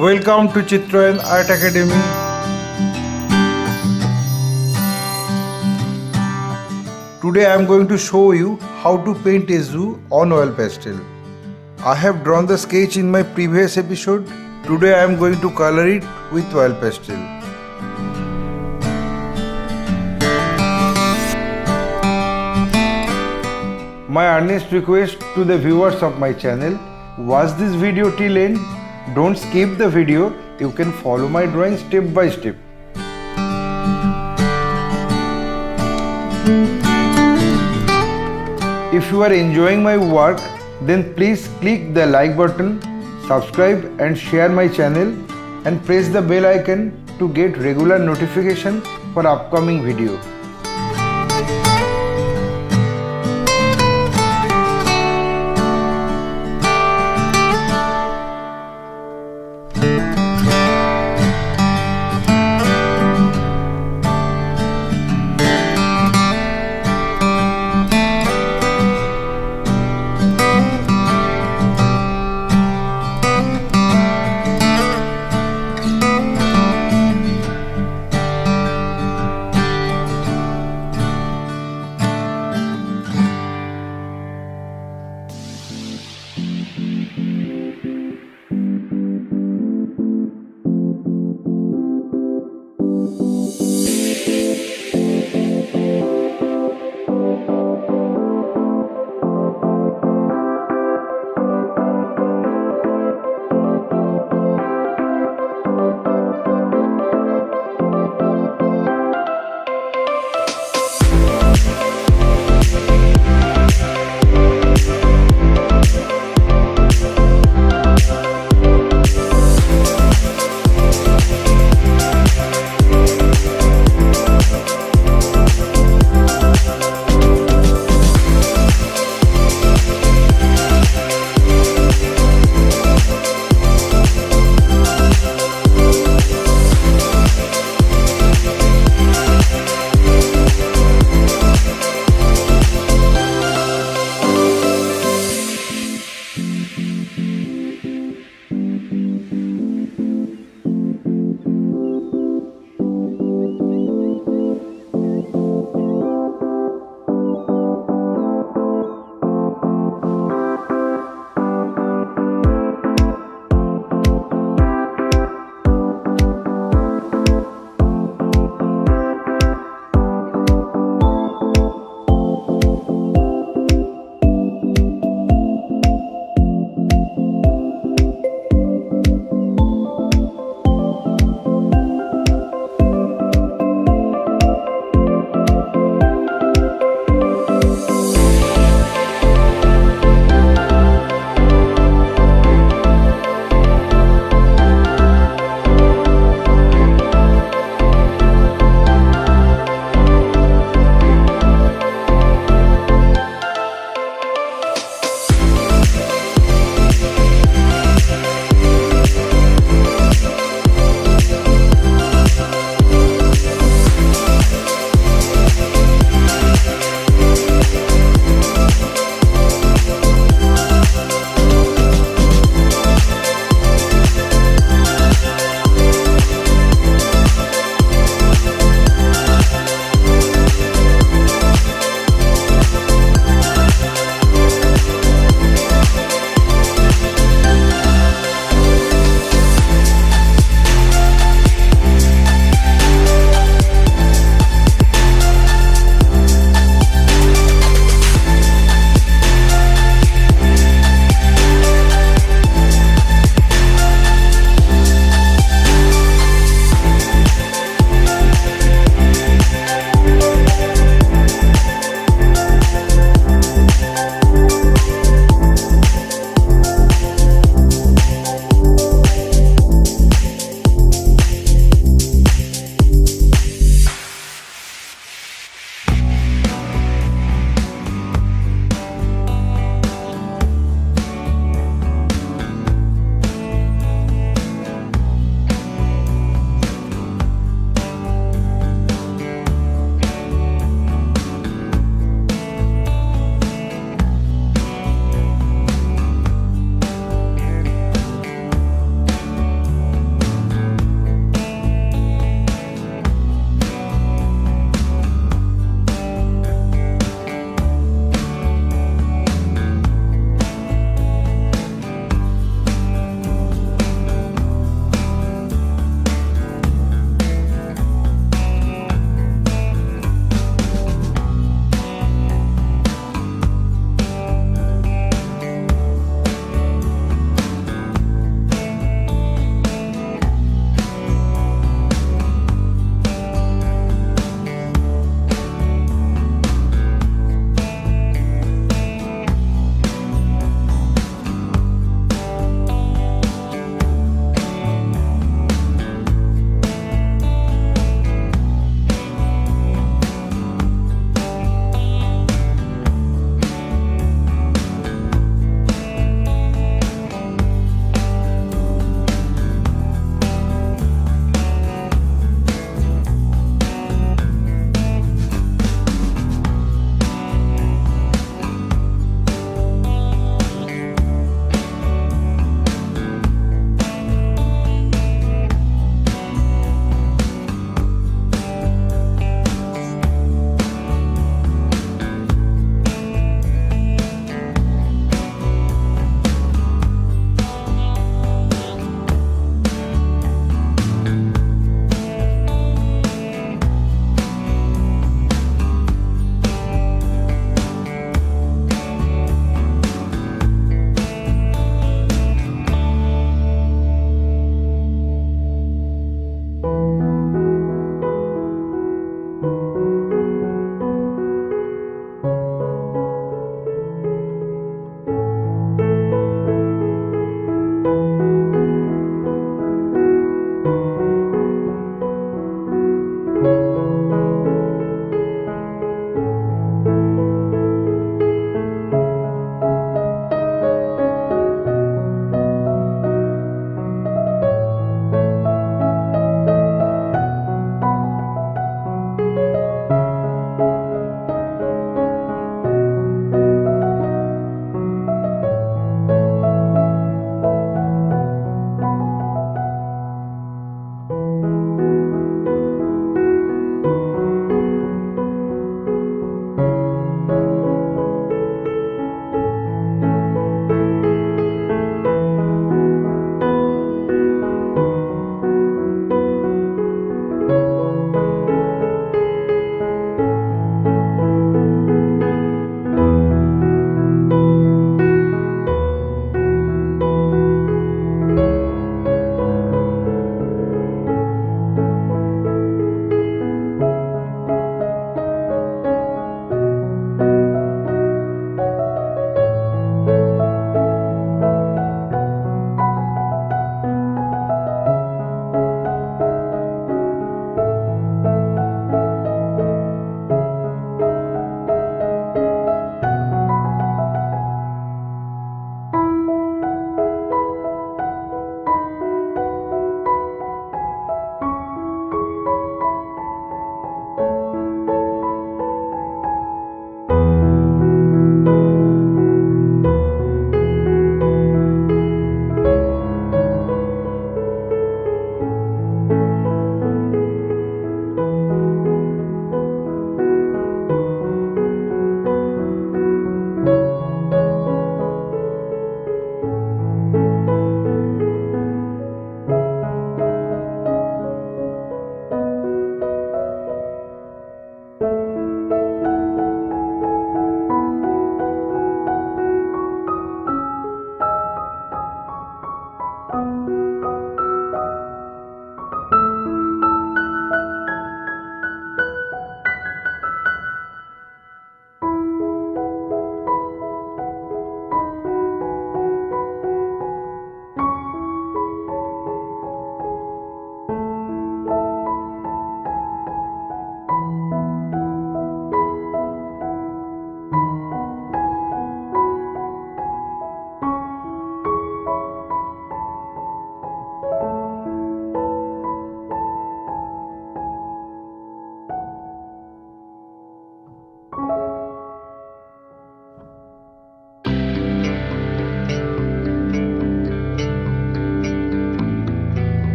Welcome to Chitrayan Art Academy. Today I am going to show you how to paint a zoo on oil pastel. I have drawn the sketch in my previous episode. Today I am going to color it with oil pastel. My earnest request to the viewers of my channel watch this video till end. Don't skip the video. You can follow my drawing step by step. If you are enjoying my work, then please click the like button, subscribe and share my channel and press the bell icon to get regular notification for upcoming video.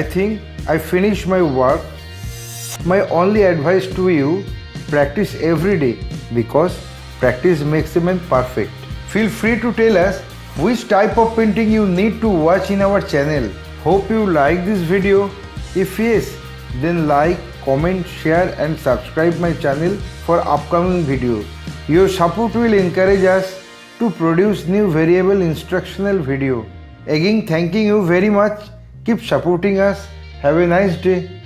I think I finished my work. My only advice to you, practice every day because practice makes a man perfect. Feel free to tell us which type of painting you need to watch in our channel. Hope you like this video. If yes, then like, comment, share and subscribe my channel for upcoming video. Your support will encourage us to produce new variable instructional video. Again thanking you very much. Keep supporting us. Have a nice day.